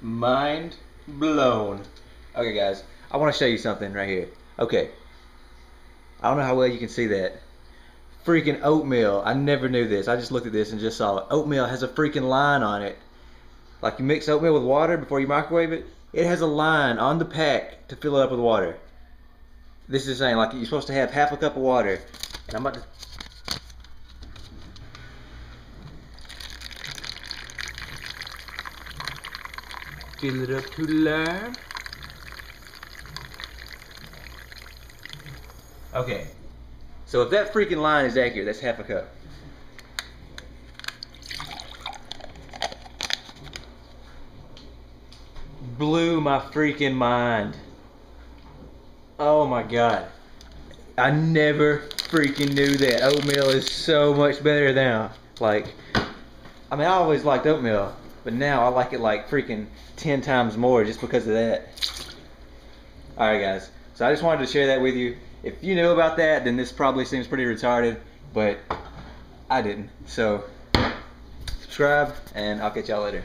Mind blown. Okay, guys, I want to show you something right here. Okay. I don't know how well you can see that. Freaking oatmeal. I never knew this. I just looked at this and just saw it. Oatmeal has a freaking line on it. Like you mix oatmeal with water before you microwave it, it has a line on the pack to fill it up with water. This is saying like you're supposed to have half a cup of water. And I'm about to fill it up to the line. Okay. So if that freaking line is accurate, that's half a cup. Blew my freaking mind. Oh my god. I never freaking knew that. Oatmeal is so much better now. Like, I mean, I always liked oatmeal, but now I like it like freaking 10 times more just because of that. Alright, guys. So I just wanted to share that with you. If you knew about that, then this probably seems pretty retarded, but I didn't. So, subscribe, and I'll catch y'all later.